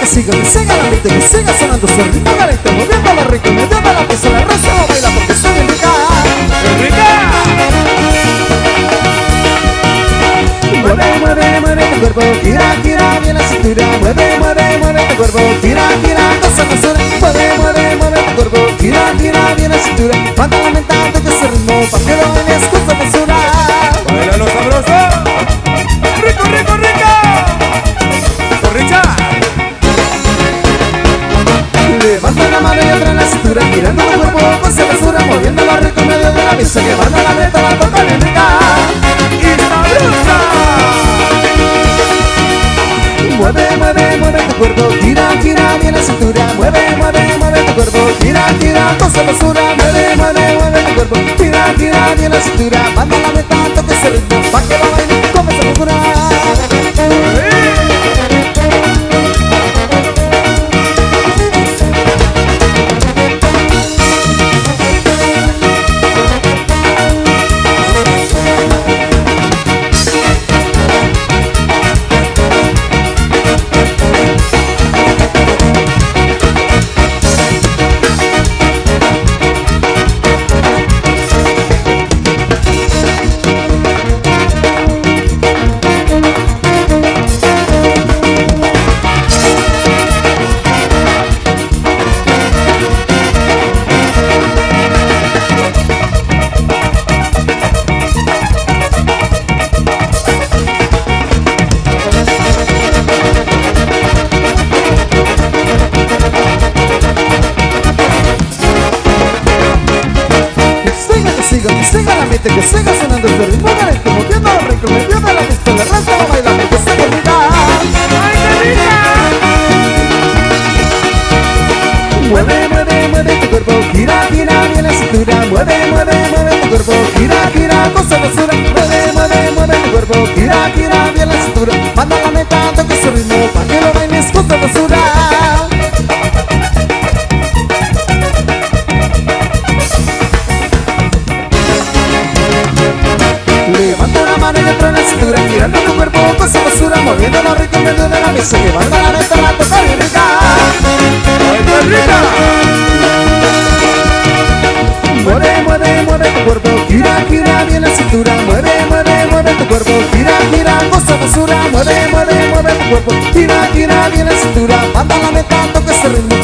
que siga, que siga la mente, que siga sonando su ritmo caliente Moviendo la rico, moviendo la pista, la raza no baila porque soy bien rica. ¡Rica! Mueve, mueve, mueve tu cuerpo, gira, gira bien la cintura Mueve, mueve, mueve tu cuerpo, gira, gira, cosa basura Girando el cuerpo con sabrosura Moviendo la rico en medio de la pista Llevando la neta la toca bien rica ¡Y sabrosa! Mueve, mueve, mueve tu cuerpo Gira, gira bien la cintura. Mueve, mueve, mueve tu cuerpo Gira, gira con sabrosura Mueve, mueve, mueve tu cuerpo Gira, gira bien la cintura. Manda la neta, toca ese ritmo Pa' que lo baile con esa que la mente, que siga sonando este ritmo caliente, moviendo el rico, moviendo la pista, la raza va bailando, que se rica. ¡Ay, qué rica! Mueve, mueve, mueve tu cuerpo, gira, gira bien la cintura, mueve, mueve, mueve tu cuerpo, gira, gira con sabrosura, mueve, mueve, mueve tu cuerpo, gira, gira bien la cintura, manda la neta, la rico en medio de la mesa Llevando la toca bien rica ¡Ay, qué rica! Mueve, mueve, mueve tu cuerpo Gira, gira bien la cintura. Mueve, mueve, mueve tu cuerpo Gira, gira con sabrosura Mueve, mueve, mueve tu cuerpo Gira, gira bien la cintura. Manda la neta, toca ese ritmo